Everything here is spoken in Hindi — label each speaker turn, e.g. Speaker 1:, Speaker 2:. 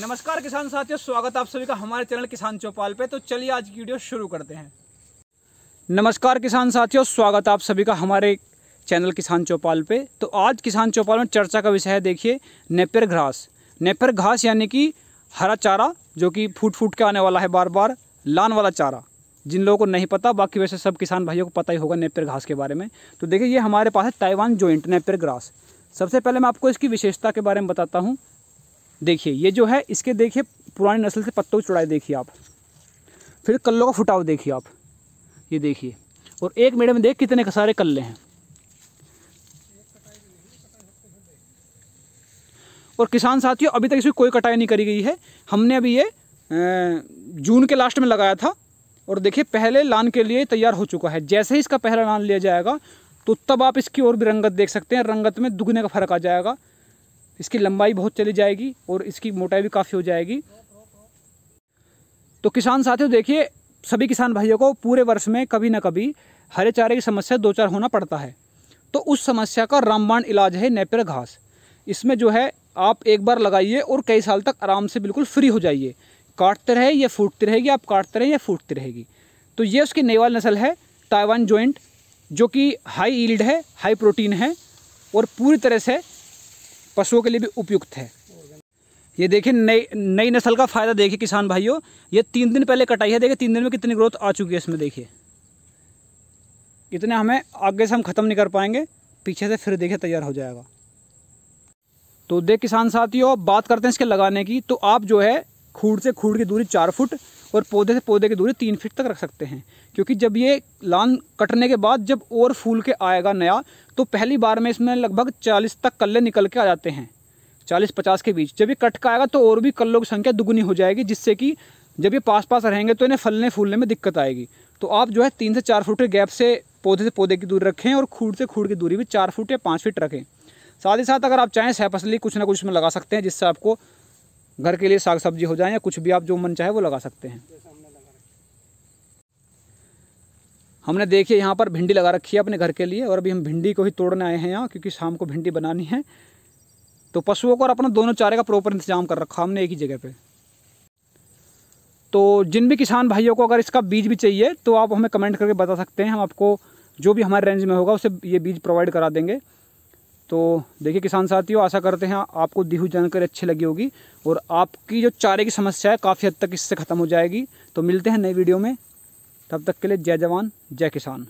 Speaker 1: नमस्कार किसान साथियों, स्वागत आप सभी का हमारे चैनल किसान चौपाल पे। तो चलिए आज की वीडियो शुरू करते हैं। नमस्कार किसान साथियों, स्वागत आप सभी का हमारे चैनल किसान चौपाल पे। तो आज किसान चौपाल में चर्चा का विषय है, देखिए, नेपर घास। नेपर घास यानी कि हरा चारा, जो कि फूट फूट के आने वाला है बार बार लान वाला चारा। जिन लोगों को नहीं पता, बाकी वैसे सब किसान भाइयों को पता ही होगा नेपर घास के बारे में। तो देखिए, ये हमारे पास है ताइवान जॉइंट नेपर ग्रास सबसे पहले मैं आपको इसकी विशेषता के बारे में बताता हूँ। देखिए, ये जो है, इसके देखिए, पुरानी नस्ल से पत्तों की चौड़ाई देखिए आप। फिर कल्लों का फुटाव देखिए आप। ये देखिए, और एक मेड़े में देख कितने सारे कल्ले हैं। और किसान साथियों, अभी तक इसकी कोई कटाई नहीं करी गई है। हमने अभी ये जून के लास्ट में लगाया था, और देखिए, पहले लान के लिए तैयार हो चुका है। जैसे ही इसका पहला लान लिया जाएगा तो तब आप इसकी और भी रंगत देख सकते हैं। रंगत में दुगने का फ़र्क आ जाएगा। इसकी लंबाई बहुत चली जाएगी और इसकी मोटाई भी काफ़ी हो जाएगी। तो किसान साथियों, देखिए, सभी किसान भाइयों को पूरे वर्ष में कभी ना कभी हरे चारे की समस्या दो चार होना पड़ता है। तो उस समस्या का रामबाण इलाज है नेपर घास। इसमें जो है, आप एक बार लगाइए और कई साल तक आराम से बिल्कुल फ्री हो जाइए। काटते रहे या फूटती रहेगी, आप काटते रहे या फूटती रहेगी। तो ये उसकी नेवाल नस्ल है, ताइवान जॉइंट जो कि हाई ईल्ड है, हाई प्रोटीन है और पूरी तरह से पशुओं के लिए भी उपयुक्त है। ये देखिए, नई नई नस्ल का फ़ायदा देखिए किसान भाइयों, ये तीन दिन पहले कटाई है, देखिए तीन दिन में कितनी ग्रोथ आ चुकी है इसमें, देखिए। इतने हमें आगे से हम ख़त्म नहीं कर पाएँगे, पीछे से फिर देखिए तैयार हो जाएगा। तो देख किसान साथियों बात करते हैं इसके लगाने की तो आप जो है खूड़ से खूड़ की दूरी चार फुट और पौधे से पौधे की दूरी तीन फीट तक रख सकते हैं। क्योंकि जब ये लान कटने के बाद जब और फूल के आएगा नया तो पहली बार में इसमें लगभग चालीस तक कल्ले निकल के आ जाते हैं। चालीस पचास के बीच। जब ये कट का आएगा तो और भी कल्लों की संख्या दुगुनी हो जाएगी, जिससे कि जब ये पास पास रहेंगे तो इन्हें फलने फूलने में दिक्कत आएगी। तो आप जो है तीन से चार फुट के गैप से पौधे से पौधे की दूरी रखें और खूड़ से खूड़ की दूरी भी चार फुट या पाँच फीट रखें। साथ ही साथ अगर आप चाहें सहफसली कुछ ना कुछ में लगा सकते हैं, जिससे आपको घर के लिए साग सब्ज़ी हो जाए या कुछ भी आप जो मन चाहे वो लगा सकते हैं। हमने देखिए यहाँ पर भिंडी लगा रखी है अपने घर के लिए और अभी हम भिंडी को ही तोड़ने आए हैं यहाँ, क्योंकि शाम को भिंडी बनानी है। तो पशुओं को और अपना दोनों चारे का प्रॉपर इंतज़ाम कर रखा हमने एक ही जगह पे। तो जिन भी किसान भाइयों को अगर इसका बीज भी चाहिए तो आप हमें कमेंट करके बता सकते हैं। हम आपको जो भी हमारे रेंज में होगा, उसे ये बीज प्रोवाइड करा देंगे। तो देखिए किसान साथियों, आशा करते हैं आपको दी हुई जानकारी अच्छी लगी होगी और आपकी जो चारे की समस्या है काफ़ी हद तक इससे ख़त्म हो जाएगी। तो मिलते हैं नई वीडियो में। तब तक के लिए जय जवान, जय किसान।